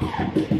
Yeah.